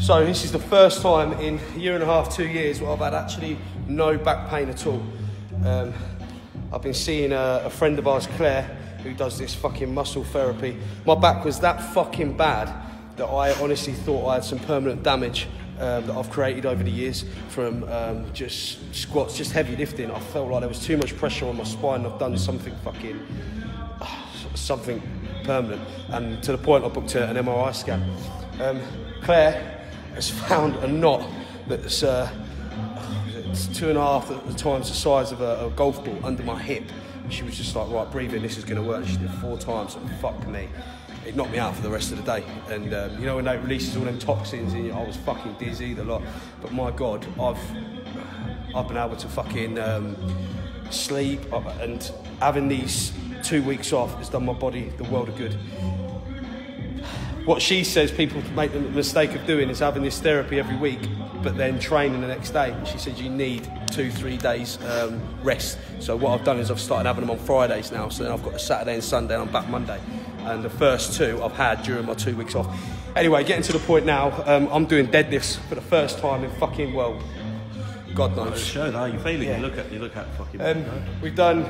So this is the first time in a year and a half, two years, where I've had actually no back pain at all. Um, I've been seeing a, a friend of ours, Claire, who does this fucking muscle therapy. My back was that fucking bad that I honestly thought I had some permanent damage um, that I've created over the years from um, just squats, just heavy lifting. I felt like there was too much pressure on my spine. I've done something fucking, something permanent, and to the point I booked an MRI scan. Um, Claire has found a knot that's uh, it's two and a half times the size of a, a golf ball under my hip. She was just like, right, breathe in, this is going to work. She did it four times, and fuck me. It knocked me out for the rest of the day. And um, you know, when they releases all them toxins, and I was fucking dizzy, the lot. But my God, I've I've been able to fucking um, sleep, and having these two weeks off has done my body the world of good what she says people make the mistake of doing is having this therapy every week, but then training the next day. She said you need two, three days um, rest. So what I've done is I've started having them on Fridays now. So then I've got a Saturday and Sunday, and I'm back Monday. And the first two I've had during my two weeks off. Anyway, getting to the point now, um, I'm doing deadlifts for the first time in fucking well, God knows. Show how you feeling. Yeah. You look at you look at fucking. Um, we've done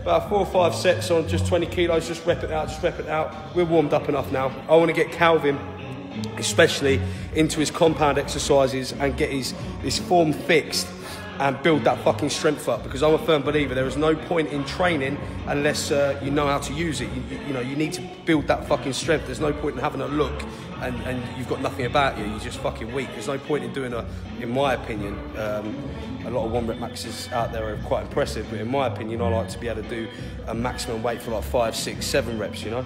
about four or five sets on just 20 kilos, just rep it out, just rep it out. We're warmed up enough now. I want to get Calvin, especially, into his compound exercises and get his, his form fixed and build that fucking strength up because I'm a firm believer there is no point in training unless uh, you know how to use it. You, you, know, you need to build that fucking strength. There's no point in having a look and, and you've got nothing about you. You're just fucking weak. There's no point in doing a, in my opinion, um, a lot of one rep maxes out there are quite impressive, but in my opinion, I like to be able to do a maximum weight for like five, six, seven reps, you know,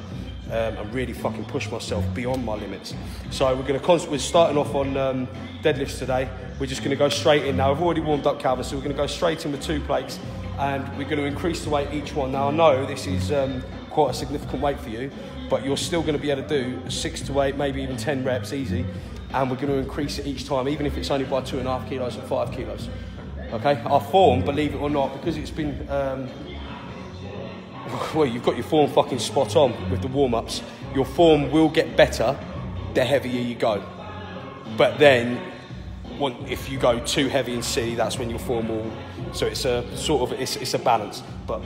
um, and really fucking push myself beyond my limits. So we're going to con- we're starting off on um, deadlifts today. We're just going to go straight in now. I've already warmed up Calvin, so we're going to go straight in with two plates, and we're going to increase the weight each one. Now I know this is um, quite a significant weight for you, but you're still going to be able to do six to eight, maybe even ten reps easy. And we're going to increase it each time, even if it's only by two and a half kilos or five kilos. Okay, our form, believe it or not, because it's been um, well, you've got your form fucking spot on with the warm ups. Your form will get better the heavier you go, but then if you go too heavy and silly, that's when your form will. So it's a sort of it's, it's a balance, but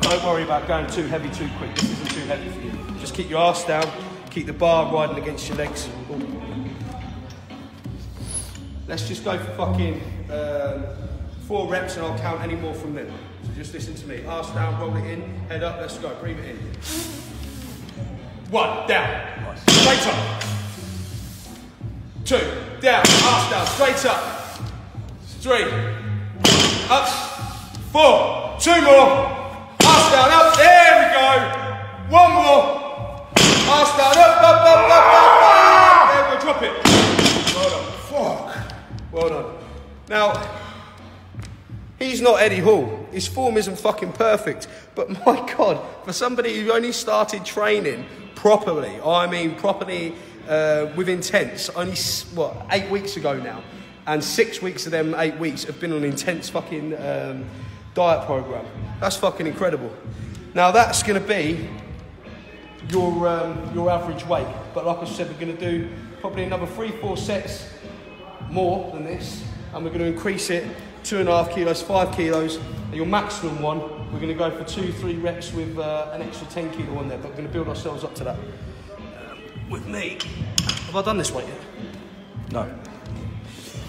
don't worry about going too heavy too quick. This isn't too heavy for you. Just keep your ass down, keep the bar riding against your legs. Ooh. Let's just go for fucking um, four reps and I'll count any more from then. So just listen to me. Ass down, roll it in, head up, let's go. Breathe it in. One, down. Straight up. Two, down, ass down, straight up. Three, up. Four, two more. Ass down, up. There we go. One more. Ass down, up, up, up, up, up, up. There we go, drop it. Well done. Fuck. Well done. Now, not Eddie Hall. His form isn't fucking perfect. But my God, for somebody who only started training properly, I mean properly uh, with intense, only, what, eight weeks ago now. And six weeks of them eight weeks have been on an intense fucking um, diet program. That's fucking incredible. Now that's going to be your um, your average weight. But like I said, we're going to do probably another three, four sets more than this, and we're going to increase it two and a half kilos, five kilos. And your maximum one, we're going to go for two, three reps with uh, an extra 10 kilo on there. But we're going to build ourselves up to that. Um, with me, have I done this weight yet? No.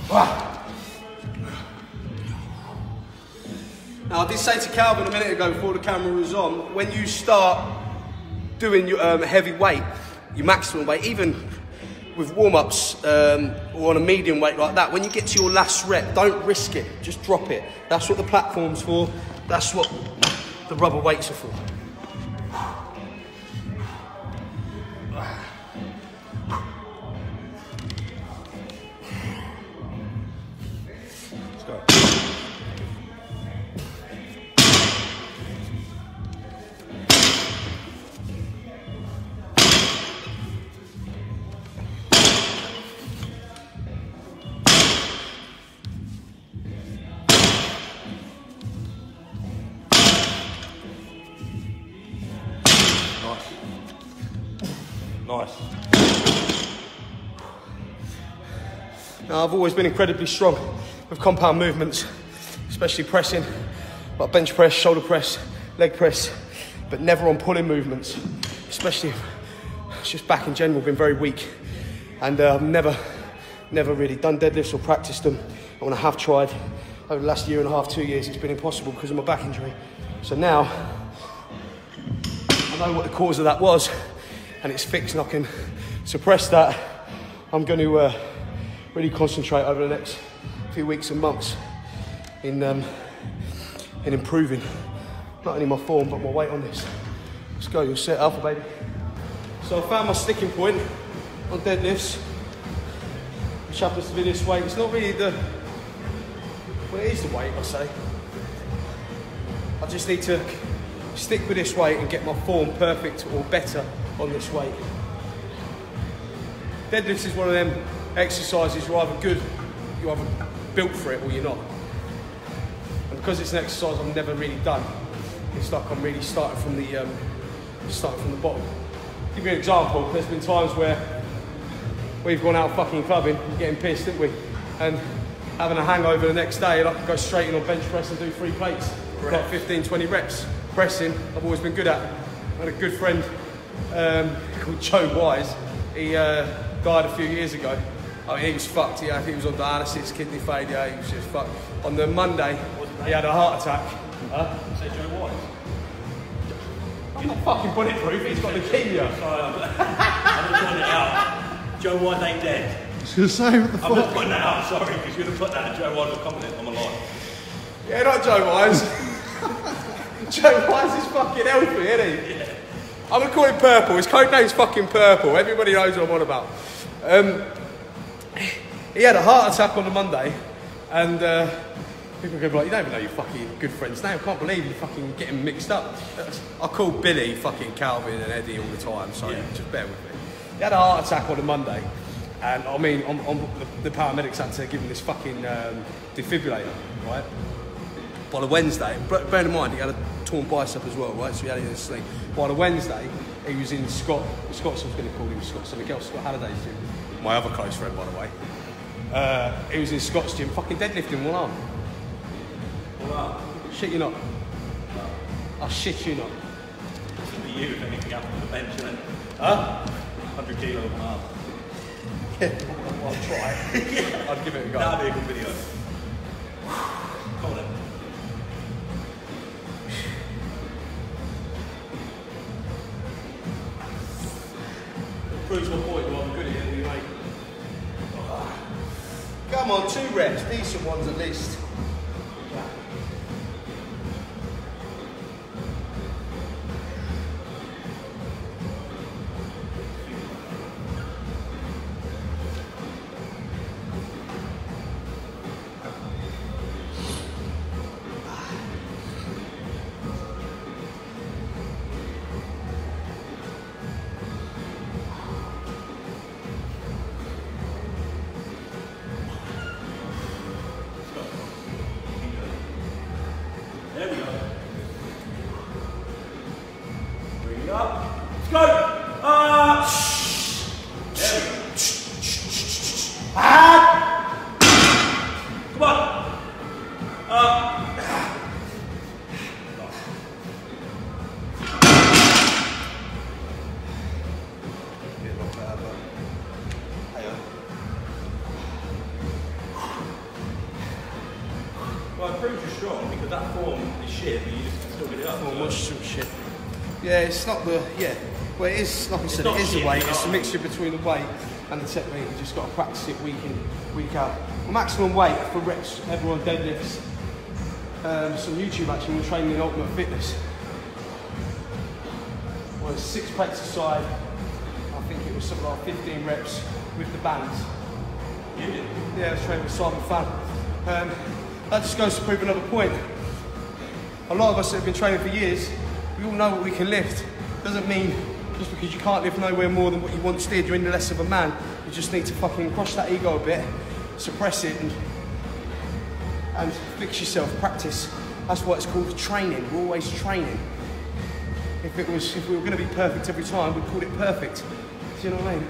Wow. Now, I did say to Calvin a minute ago before the camera was on, when you start doing your um, heavy weight, your maximum weight, even with warm ups um, or on a medium weight like that, when you get to your last rep, don't risk it, just drop it. That's what the platform's for, that's what the rubber weights are for. Nice. Now, I've always been incredibly strong with compound movements, especially pressing, like bench press, shoulder press, leg press, but never on pulling movements, especially just back in general, been very weak. And uh, I've never, never really done deadlifts or practiced them. And when I have tried, over the last year and a half, two years, it's been impossible because of my back injury. So now, I know what the cause of that was, and it's fixed, and I can suppress that. I'm going to uh, really concentrate over the next few weeks and months in um, in improving not only my form but my weight on this. Let's go. You'll set alpha, baby. So I found my sticking point on deadlifts, which happens to be this weight. It's not really the well, it is the weight, I say. I just need to stick with this weight and get my form perfect or better on this weight. Deadlifts is one of them exercises you're either good, you're either built for it or you're not. And because it's an exercise I've never really done, it's like I'm really starting from the um, starting from the bottom. Give you an example. There's been times where we've gone out fucking clubbing, getting pissed, didn't we? And having a hangover the next day, and I can go straight in on bench press and do three plates, like 15, 20 reps. Pressing, I've always been good at. I had a good friend um, called Joe Wise. He uh, died a few years ago. I mean, he was fucked. He, he was on dialysis, kidney failure. He was just fucked. On the Monday, he had a heart attack. Huh? Say Joe Wise. I'm not fucking bulletproof. He's got leukemia. Sorry, I'm, I'm just pointing it out. Joe Wise ain't dead. I was going to say, what the I'm just fuck? pointing that out, sorry, because you're going to put that Joe Wise will comment on my life. Yeah, not Joe Wise. Joe Wise is fucking healthy, isn't he? I'm gonna call him Purple. His code name's fucking Purple. Everybody knows what I'm on about. Um, he had a heart attack on the Monday, and uh, people are gonna be like, "You don't even know your fucking good friends' name. I can't believe you fucking getting mixed up." I call Billy fucking Calvin and Eddie all the time, so just bear with me. He had a heart attack on a Monday, and I mean, on, on the, the paramedics had to give him this fucking um, defibrillator, right? by the Wednesday, bear in mind he had a torn bicep as well, right? So he had it in a sling. By the Wednesday, he was in Scott. Scott's was going to call him Scott. Something else. Scott Halliday's gym. My other close friend, by the way. Uh, he was in Scott's gym, fucking deadlifting one arm. Wow. Shit you not. I shit you not. It's to be you if anything happens on the bench, isn't? Huh? 100 kilo and a half. Yeah, I'll try. I'd give it a go. That'd be a good video. Come on then. Proves my point. Well, I'm good at it anyway. Ah, come on, two reps, decent ones at least. Well, it proves you're strong because that form is shit, but you just still get it up. So- some shit. Yeah, it's not the yeah. Well, it is like I said, not it is the weight. It's a mixture between the weight and the technique. You just got to practice it week in, week out. Maximum weight for reps ever on deadlifts. Um, some YouTube actually when training in Ultimate Fitness was six plates aside. I think it was something like 15 reps with the bands. You did. Yeah, I was training with Simon Fan. Um, that just goes to prove another point. A lot of us that have been training for years, we all know what we can lift. Doesn't mean just because you can't lift nowhere more than what you once did, you're any less of a man. You just need to fucking crush that ego a bit, suppress it, and and fix yourself. Practice. That's what it's called training. We're always training. If it was, if we were going to be perfect every time, we'd call it perfect. Do you know what I mean?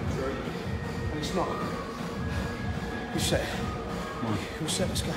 And it's not. You set. You set, let's go.